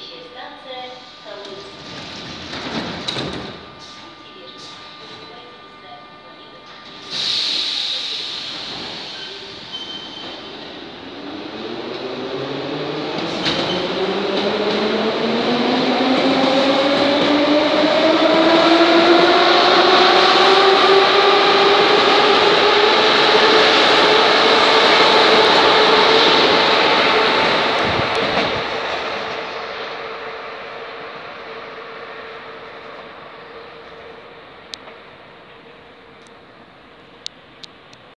się stację, to jest...